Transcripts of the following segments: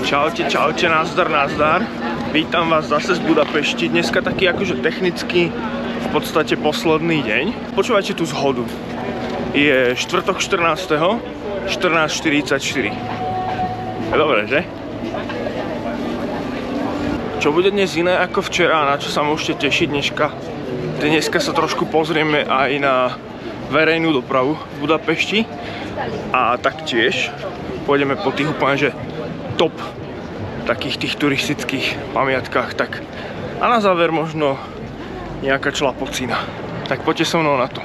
Čaute, čaute, nazdar, nazdar. Vítam vás zase z Budapešti. Dneska taký akože technicky v podstate posledný deň. Počúvajte tú zhodu. Je štvrtok 14. 14.44. Dobre, že? Čo bude dnes iné ako včera, na čo sa môžete tešiť dneška? Dneska sa trošku pozrieme aj na verejnú dopravu v Budapešti a taktiež pôjdeme po tých úplne, že top takých tých turistických pamiatkách, tak a na záver možno nejaká člapocina. Tak poďte so mnou na to.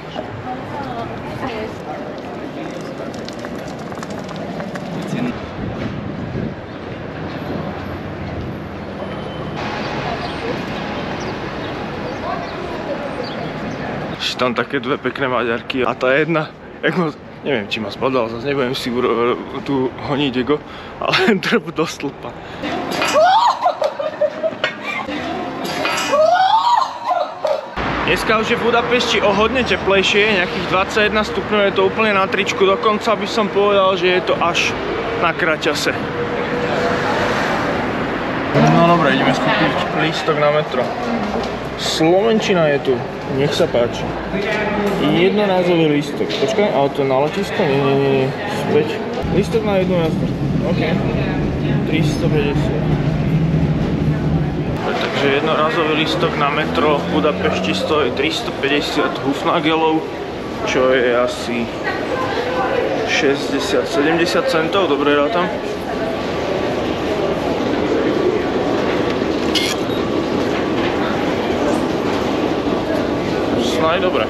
Sú tam také dve pekné maďarky a tá jedna, jak neviem, či ma spadal, zase nebudem si tu honiť ego, ale drb do stĺpa. Dneska už je v Budapešti o hodne teplejšie, nejakých 21 stupňov, je to úplne na tričku, dokonca by som povedal, že je to až na kraťase. No dobre, ideme skúpiť lístok na metro. Slovenčina je tu, nech sa páči. Jednorázový lístok. Počkaj, ale to na letisko? Nie, nie, nie. Späť. Lístok na jednu jazdu. OK. 350. Takže jednorázový lístok na metro v Budapešti stojí 350 hufnagelov, čo je asi 60-70 centov, dobre rátam. Snáď dobre.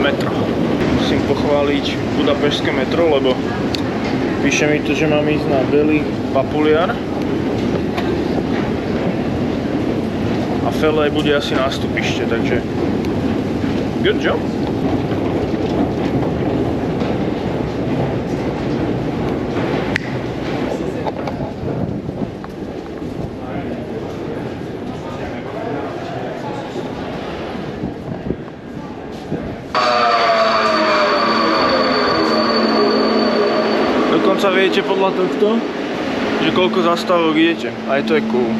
Metro. Musím pochváliť budapešské metro, lebo píše mi to, že mám ísť na Beli Papuliar. A Fele bude asi nástupište, takže good job. Dokonca viete podľa tohto, že koľko zastávok idete. Aj to je cool.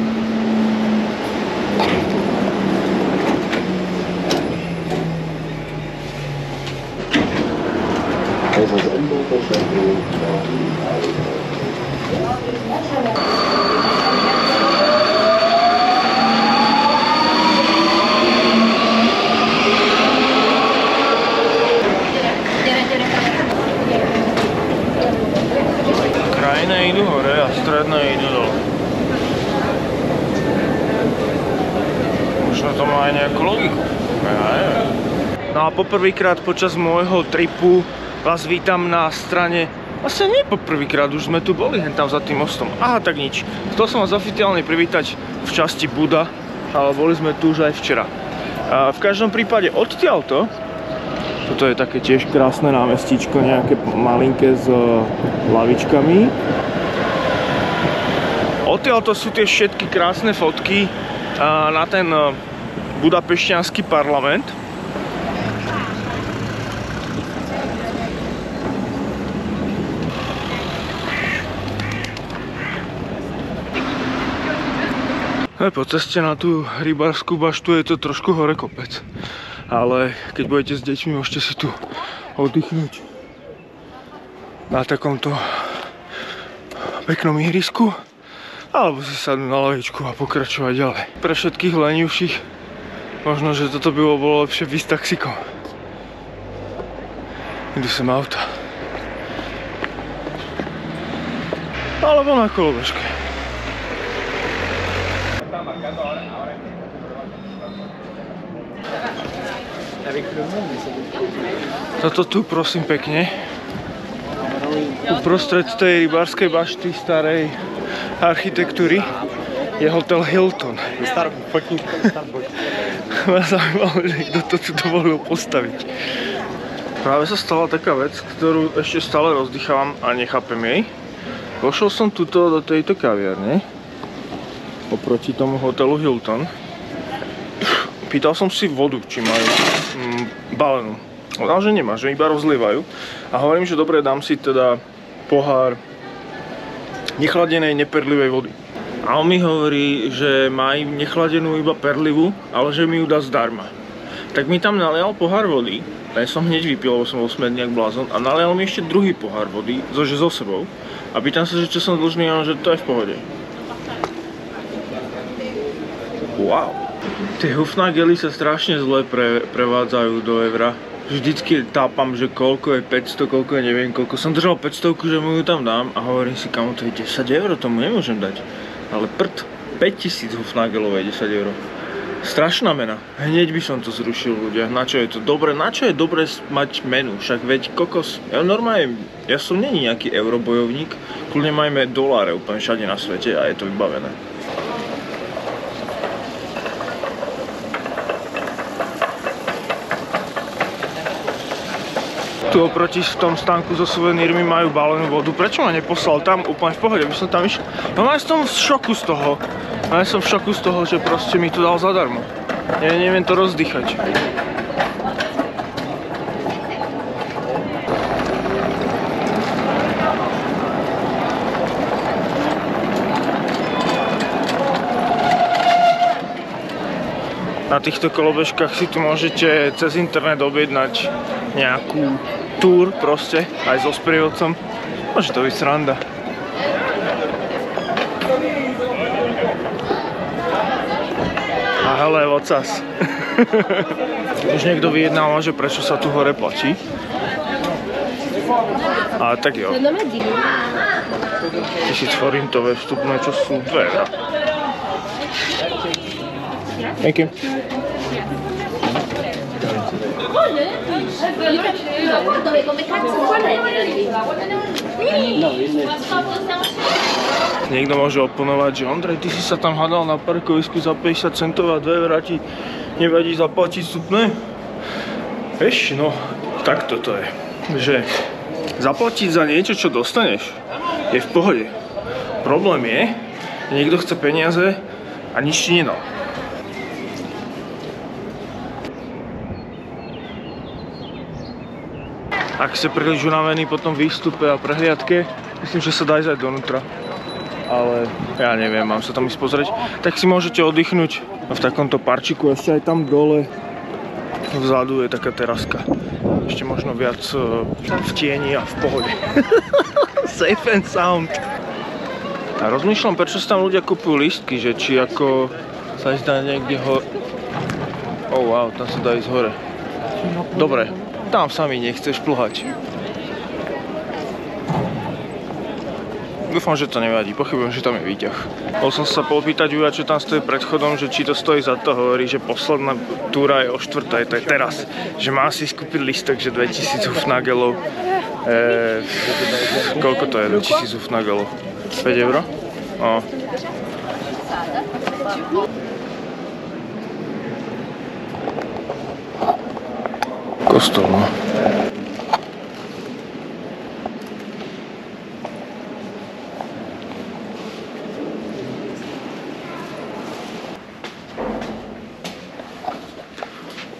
Krajné idú hore a stredné idú dole. Možno to má aj nejakú logiku. Ja neviem. No a poprvýkrát počas môjho tripu vás vítam na strane Vlastne nie poprvýkrát, už sme tu boli hen tam za tým mostom. Aha, tak nič. Chcel som vás oficiálne privítať v časti Buda, ale boli sme tu už aj včera. V každom prípade odtiaľto, toto je také tiež krásne námestíčko, nejaké malinké s lavičkami. Odtiaľto sú tie všetky krásne fotky na ten budapešťanský parlament. Po ceste na tú rybárskú baštu je to trošku hore kopec. Ale keď budete s deťmi, môžete si tu oddychnúť na takomto peknom ihrisku alebo si sadnúť na lavičku a pokračovať ďalej. Pre všetkých lenivších možno, že toto by bolo lepšie výsť taxikom. Idú sem auta. Alebo na kolobežke. Toto tu prosím pekne. Uprostred tej rybárskej bašty starej architektúry je hotel Hilton. Ma zaujímalo, že kto to tu dovolil postaviť. Práve sa stala taká vec, ktorú ešte stále rozdýchávam a nechápem jej. Vošiel som tuto do tejto kaviarne oproti tomu hotelu Hilton. Pýtal som si vodu, či majú balenú. Ale že nemá, že iba rozlievajú. A hovorím, že dobre, dám si teda pohár nechladenej, neperlivej vody. A on mi hovorí, že má im nechladenú iba perlivú, ale že mi ju dá zdarma. Tak mi tam nalial pohár vody, ten som hneď vypil, lebo som bol smedný jak blázon, a nalial mi ešte druhý pohár vody, zože so sebou. A pýtam sa, že čo som dlžný, a že to je v pohode. Wow. Tie hufnagely sa strašne zle pre, prevádzajú do evra. Vždycky tápam, že koľko je 500, koľko je neviem koľko. Som držal 500, že mu ju tam dám a hovorím si, kamo to je 10 eur, tomu nemôžem dať. Ale prd, 5000 hufnagelov je 10 eur. Strašná mena. Hneď by som to zrušil ľudia. Na čo je to dobre? Na čo je dobre mať menu? Však veď kokos. Ja normálne, ja som není nejaký eurobojovník. Kľudne majme doláre úplne všade na svete a je to vybavené. Tu oproti v tom stánku so suvenírmi majú balenú vodu. Prečo ma neposlal tam úplne v pohode, by som tam išiel. No aj som v šoku z toho. No som v šoku z toho, že proste mi to dal zadarmo. Ja neviem to rozdýchať. Na týchto kolobežkách si tu môžete cez internet objednať nejakú túr proste, aj so sprievodcom. Môže to byť sranda. A hele, vocas. Už niekto vyjednáva, že prečo sa tu hore platí. A tak jo. Tisíc forintové vstupné, čo sú dve. Thank you. Come cazzo qual è Niekto môže oponovať, že Ondrej, ty si sa tam hádal na parkovisku za 50 centov a 2 eurá ti nevadí zaplatiť vstupné? Vieš, no, tak toto je. Že zaplatiť za niečo, čo dostaneš, je v pohode. Problém je, že niekto chce peniaze a nič ti nedal. Ak ste príliš unavený po tom výstupe a prehliadke, myslím, že sa dá ísť aj donútra. Ale ja neviem, mám sa tam ísť pozrieť. Tak si môžete oddychnúť v takomto parčiku, ešte aj tam dole vzadu je taká teraska. Ešte možno viac e, v tieni a v pohode. Safe and sound. A rozmýšľam, prečo sa tam ľudia kupujú lístky, že či ako sa ísť dá niekde ho... Oh wow, tam sa dá ísť hore. Dobre, tam sami nechceš plhať. Dúfam, že to nevadí, pochybujem, že tam je výťah. Bol som sa popýtať Uja, čo tam stojí pred chodom, že či to stojí za to, hovorí, že posledná túra je o štvrtej, to je teraz. Že má si skúpiť listok, že 2000 hufnagelov. E, koľko to je 2000 hufnagelov? 5 euro? O. kostol, no.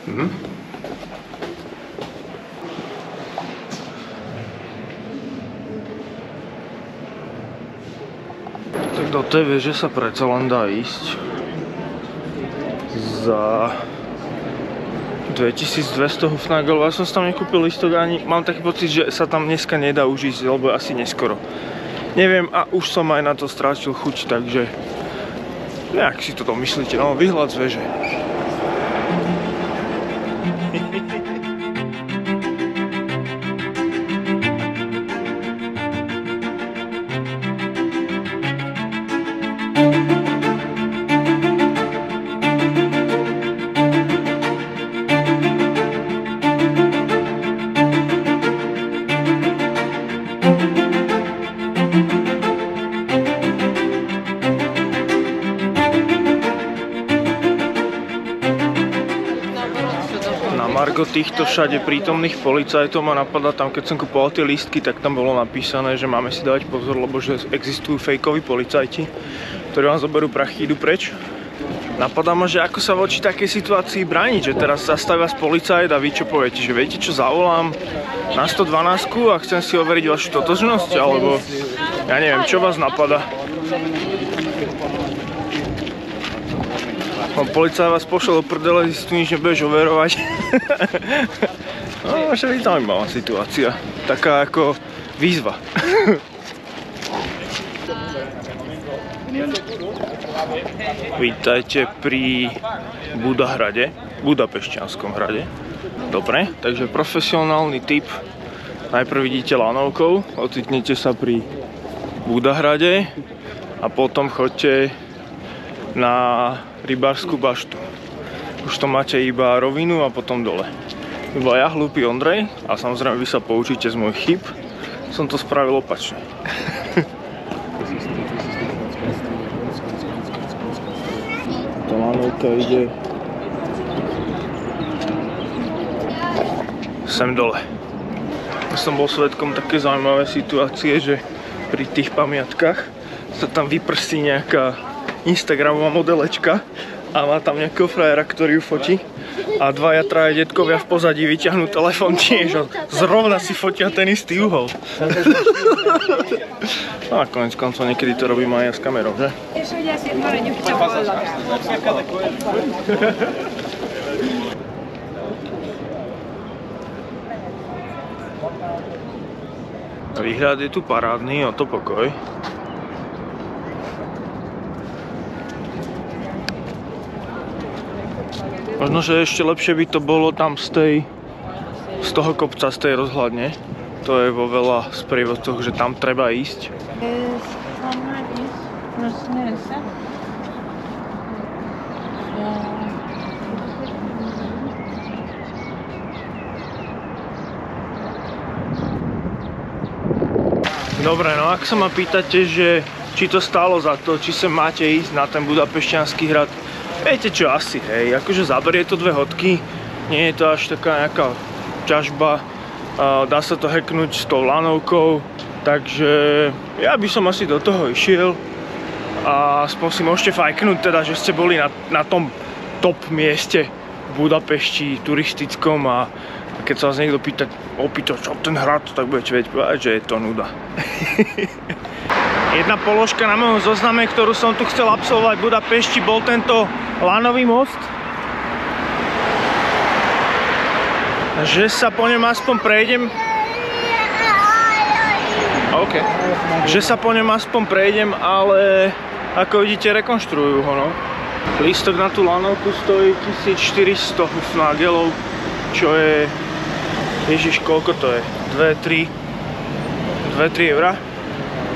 Mhm. Tak do tej veže sa predsa len dá ísť za 2200 hufnagelov, ja som si tam nekúpil listok ani, mám taký pocit, že sa tam dneska nedá už ísť, lebo asi neskoro. Neviem a už som aj na to strátil chuť, takže nejak si to myslíte, no vyhľad z veže. Všade prítomných policajtov ma napadá tam, keď som kupoval tie lístky, tak tam bolo napísané, že máme si dávať pozor, lebo že existujú fejkoví policajti, ktorí vám zoberú prachy, idú preč. Napadá ma, že ako sa voči takej situácii brániť, že teraz zastavia z policajt a vy čo poviete, že viete čo, zavolám na 112 a chcem si overiť vašu totožnosť, alebo ja neviem, čo vás napadá. No, policaj vás pošel do prdele, si tu nič nebudeš overovať. no, že je zaujímavá situácia. Taká ako výzva. Vítajte pri Budahrade, Budapešťanskom hrade. Dobre, takže profesionálny typ. Najprv vidíte lanovkou, ocitnete sa pri Budahrade a potom chodte na rybárskú baštu. Už to máte iba rovinu a potom dole. Iba ja, hlúpy Ondrej, a samozrejme vy sa poučíte z mojich chyb, som to spravil opačne. Tá lanovka ide sem dole. Som bol svetkom také zaujímavé situácie, že pri tých pamiatkách sa tam vyprstí nejaká Instagramová modelečka a má tam nejakého frajera, ktorý ju fotí a dvaja, traja detkovia v pozadí vyťahnú telefon tiež zrovna si fotia ten istý uhol. no a konec koncov niekedy to robím aj ja s kamerou, že? Výhľad je tu parádny, o to pokoj. Možno, že ešte lepšie by to bolo tam z tej, z toho kopca, z tej rozhľadne. To je vo veľa sprievodcoch, že tam treba ísť. Dobre, no ak sa ma pýtate, že či to stálo za to, či sa máte ísť na ten Budapešťanský hrad, Viete čo, asi hej, akože zaberie to dve hodky, nie je to až taká nejaká ťažba, dá sa to hacknúť s tou lanovkou, takže ja by som asi do toho išiel a aspoň si môžete fajknúť teda, že ste boli na, na tom top mieste v Budapešti turistickom a, keď sa vás niekto pýta, opýta, čo ten hrad, tak budete vedieť povedať, že je to nuda. Jedna položka na mojom zozname, ktorú som tu chcel absolvovať v Budapešti, bol tento lanový most. Že sa po ňom aspoň prejdem. OK. Že sa po ňom aspoň prejdem, ale ako vidíte, rekonštruujú ho, no. Lístok na tú lanovku stojí 1400 hufnagelov, čo je... Ježiš, koľko to je? 2, 3... 2-3 eurá?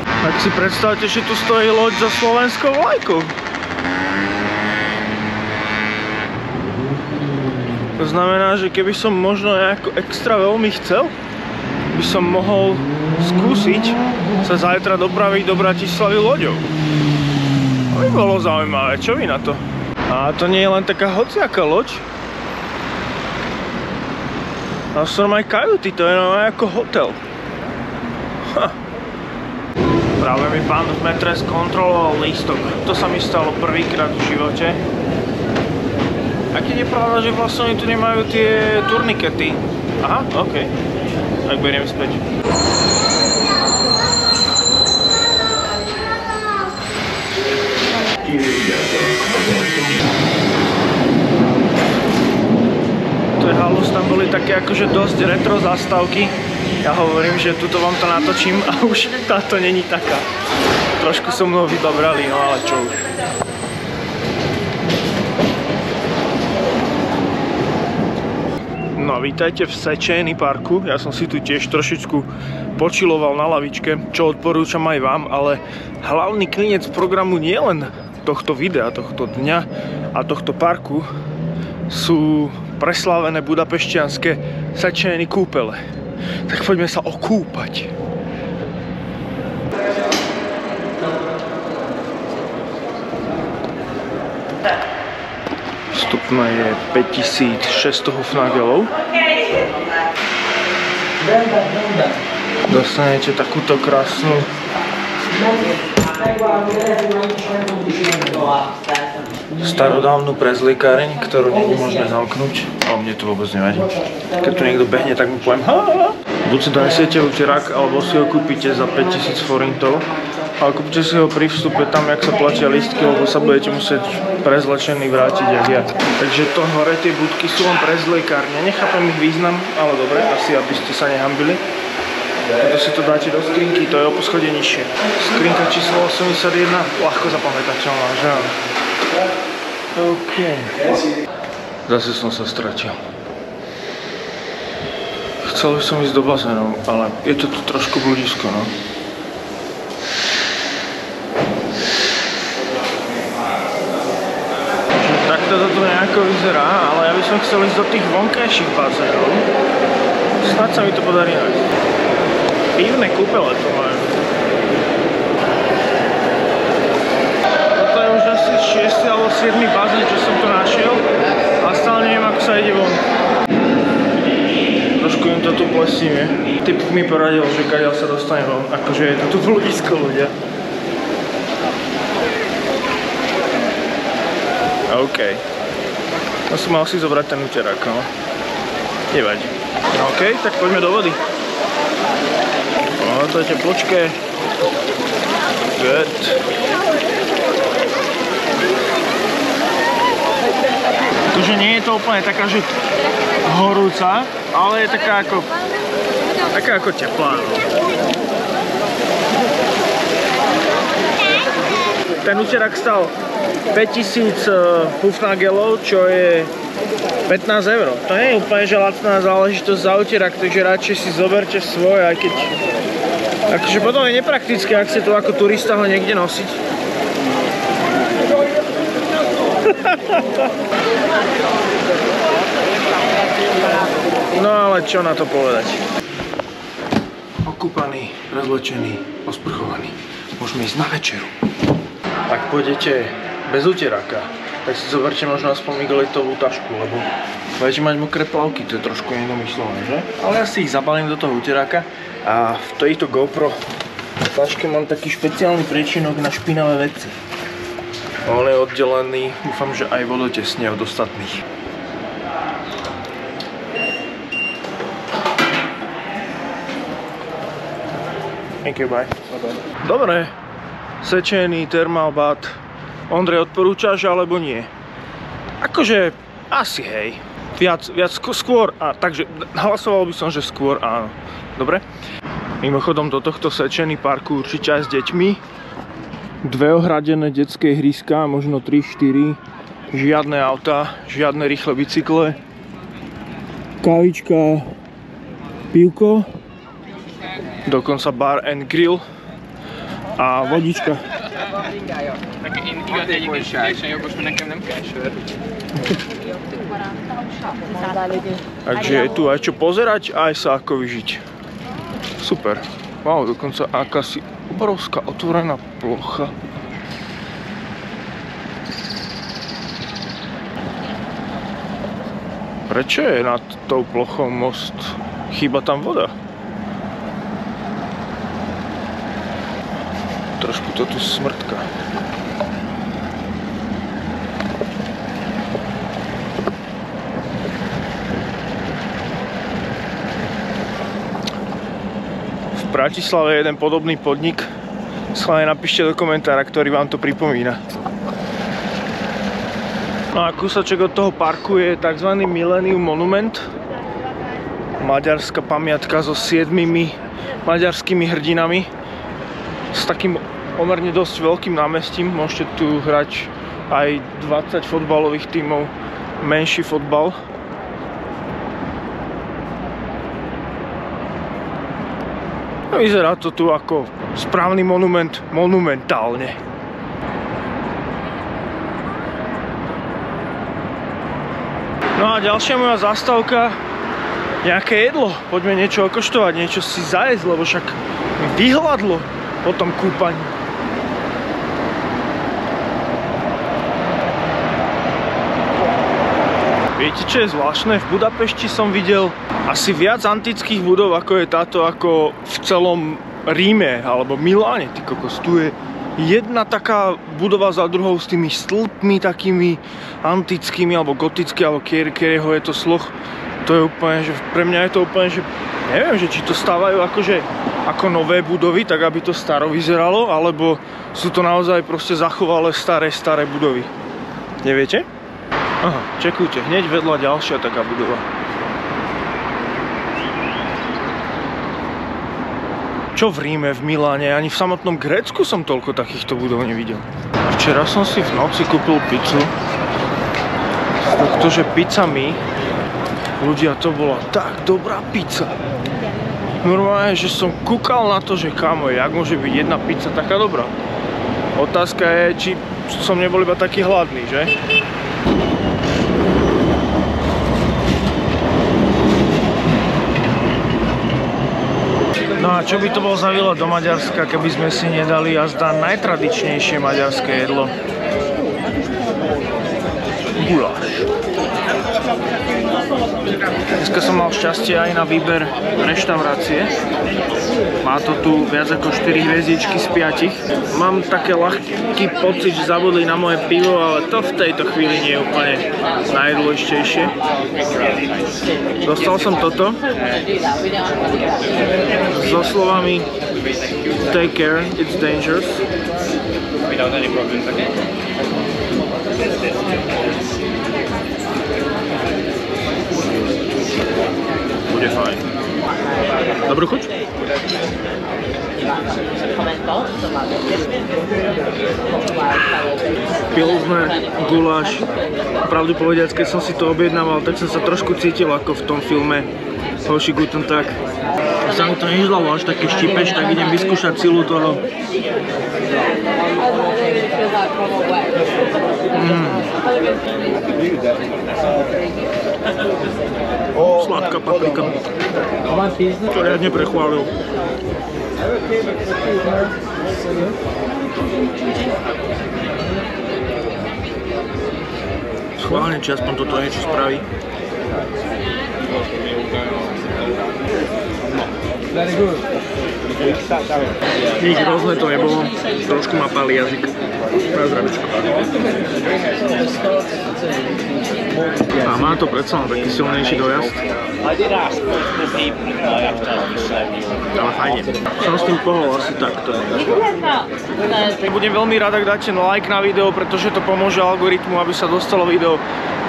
Tak si predstavte, že tu stojí loď so slovenskou vlajkou. To znamená, že keby som možno nejako extra veľmi chcel, by som mohol skúsiť sa zajtra dopraviť do Bratislavy loďou. To by bolo zaujímavé, čo vy na to? A to nie je len taká hociaká loď. A sú aj kajuty, to je ako hotel. Ha. Práve mi pán v metre skontroloval lístok. To sa mi stalo prvýkrát v živote. A keď je pravda, že vlastne oni tu nemajú tie turnikety. Aha, OK. Tak beriem späť. To je halus, tam boli také akože dosť retro zastávky ja hovorím, že tuto vám to natočím a už táto není taká. Trošku som mnou vybabrali, no ale čo už. Vítajte v Sečény parku, ja som si tu tiež trošičku počiloval na lavičke, čo odporúčam aj vám, ale hlavný klinec programu nie len tohto videa, tohto dňa a tohto parku sú preslávené budapešťanské Sečény kúpele tak poďme sa okúpať. Vstupná je 5600 hufnagelov. Dostanete takúto krásnu starodávnu prezlikáreň, ktorú nie je možné zamknúť, ale mne to vôbec nevadí. Keď tu niekto behne, tak mu poviem. Buď si donesiete uterák, alebo si ho kúpite za 5000 forintov, ale kúpte si ho pri vstupe tam, jak sa platia listky, lebo sa budete musieť prezlečený vrátiť, jak ja. Takže to hore tie budky sú len prezliekárne. Nechápem ich význam, ale dobre, asi aby ste sa nehambili. Toto si to dáte do skrinky, to je o poschodie nižšie. Skrinka číslo 81, ľahko zapamätateľná, že áno? OK. Zase som sa stratil. Chcel by som ísť do bazénov, ale je to tu trošku blízko, no. To tu nejako vyzerá, ale ja by som chcel ísť do tých vonkajších bazénov. Snad sa mi to podarí nájsť. Pivné kúpele tu majú. Toto je už asi 6. alebo 7. bazén, čo som tu našiel. A stále neviem, ako sa ide von. Trošku im to tu plesíme. Typ mi poradil, že kadiaľ sa dostane von. Akože je to tu blízko ľudia. OK. No som mal si zobrať ten uterák, no. Nevadí. No OK, tak poďme do vody. No, to je tepločké. Good. Akože nie je to úplne taká, že horúca, ale je taká ako, taká ako teplá. No. Ten uterák stal 5000 hufnagelov, čo je 15 eur. To nie je úplne že lacná záležitosť za uterák, takže radšej si zoberte svoj, aj keď... Akože potom je nepraktické, ak ste tu ako turista ho niekde nosiť. No ale čo na to povedať? Okúpaný, rozlečený, osprchovaný. Môžeme ísť na večeru. Ak pôjdete bez uteráka, tak si zoberte možno aspoň migalitovú tašku, lebo budete mať mokré plavky, to je trošku nedomyslené, že? Ale ja si ich zabalím do toho uteráka a v tejto GoPro taške mám taký špeciálny priečinok na špinavé veci. On je oddelený, dúfam, že aj vodotesne od ostatných. Thank you, bye. Dobre, sečený termalbad. Ondrej, odporúčaš alebo nie? Akože, asi hej. Viac, viac skôr, a, takže hlasoval by som, že skôr áno. Dobre? Mimochodom do tohto sečený parku určite aj s deťmi. Dve ohradené detské hryska, možno 3-4. Žiadne auta, žiadne rýchle bicykle. Kávička, pivko. Dokonca bar and grill. A vodička. Neki én igaz egyébként teljesen jogos, mert nekem nem kell sör. Takže je tu aj čo pozerať, aj sa ako vyžiť. Super. Wow, dokonca akási obrovská otvorená plocha. Prečo je nad tou plochou most? Chýba tam voda. Trošku to tu smrtka. V Bratislave je jeden podobný podnik. Schválne napíšte do komentára, ktorý vám to pripomína. No a kúsaček od toho parku je tzv. Millennium Monument. Maďarská pamiatka so siedmimi maďarskými hrdinami. S takým pomerne dosť veľkým námestím. Môžete tu hrať aj 20 fotbalových tímov, menší fotbal. No, vyzerá to tu ako správny monument, monumentálne. No a ďalšia moja zastávka, nejaké jedlo. Poďme niečo okoštovať, niečo si zajesť, lebo však vyhľadlo po tom kúpaní. Viete, čo je zvláštne? V Budapešti som videl asi viac antických budov, ako je táto, ako v celom Ríme alebo Miláne. Ty kokos, tu je jedna taká budova za druhou s tými stĺpmi takými antickými alebo gotickými alebo kierkeho je to sloh. To je úplne, že pre mňa je to úplne, že neviem, že či to stávajú akože ako nové budovy, tak aby to staro vyzeralo, alebo sú to naozaj proste zachovalé staré, staré budovy. Neviete? Aha, čekujte, hneď vedľa ďalšia taká budova. Čo v Ríme, v Miláne, ani v samotnom Grécku som toľko takýchto budov nevidel. Včera som si v noci kúpil pizzu. Z tohto, že pizza mi, ľudia, to bola tak dobrá pizza. Normálne, že som kúkal na to, že kámo, jak môže byť jedna pizza taká dobrá. Otázka je, či som nebol iba taký hladný, že? Čo by to bol za výlet do Maďarska, keby sme si nedali jazda najtradičnejšie maďarské jedlo? Guláš. Dneska som mal šťastie aj na výber reštaurácie. Má to tu viac ako 4 hviezdičky z 5. Mám také ľahký pocit, že zabudli na moje pivo, ale to v tejto chvíli nie je úplne najdôležitejšie. Dostal som toto so slovami Take care, it's dangerous. Bude fajn. Dobrú chuť? Pilsner, guláš. Pravdu povediac, keď som si to objednával, tak som sa trošku cítil ako v tom filme Hoši Guten Tag. Sa mi to nežlalo až také štipeč, tak idem vyskúšať silu toho. Mm. Sladká paprika. Poriadne prechválil. Schválne, či aspoň toto niečo spraví. Nič rôzne to nebolo, trošku ma pálí jazyk. Na zdravičko. A má to predsa len taký silnejší dojazd. Ale fajne. Som s tým pohol asi takto. Budem veľmi rád, ak dáte like na video, pretože to pomôže algoritmu, aby sa dostalo video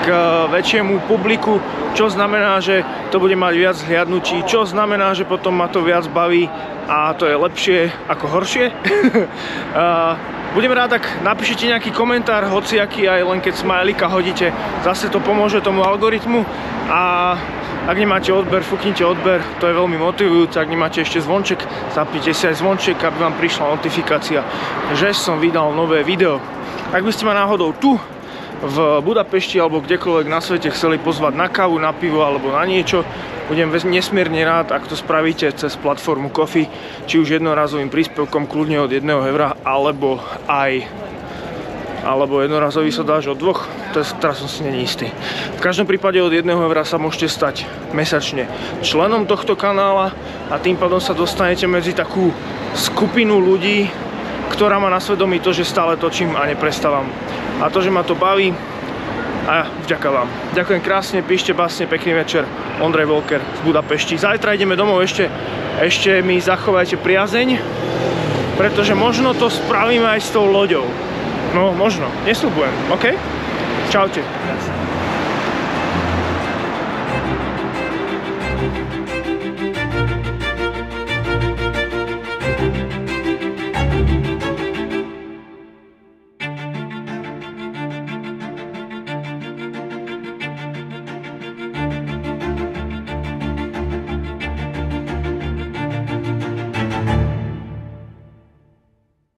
k väčšiemu publiku, čo znamená, že to bude mať viac hliadnutí, čo znamená, že potom ma to viac baví a to je lepšie ako horšie. Budem rád, ak napíšete nejaký komentár, hociaký aj len keď smajlika hodíte, zase to pomôže tomu algoritmu a ak nemáte odber, fúknite odber, to je veľmi motivujúce, ak nemáte ešte zvonček, zapnite si aj zvonček, aby vám prišla notifikácia, že som vydal nové video. Ak by ste ma náhodou tu v Budapešti alebo kdekoľvek na svete chceli pozvať na kávu, na pivo alebo na niečo, budem nesmierne rád, ak to spravíte cez platformu Kofi, či už jednorazovým príspevkom kľudne od 1 eura, alebo aj alebo jednorazový sa dáš od dvoch, to je, teraz som si není istý. V každom prípade od 1 eura sa môžete stať mesačne členom tohto kanála a tým pádom sa dostanete medzi takú skupinu ľudí, ktorá má na svedomí to, že stále točím a neprestávam. A to, že ma to baví, a vďaka vám. Ďakujem krásne, píšte básne, pekný večer. Ondrej Volker z Budapešti. Zajtra ideme domov, ešte, ešte mi zachovajte priazeň, pretože možno to spravíme aj s tou loďou. No, možno, nesľubujem, OK? Čaute.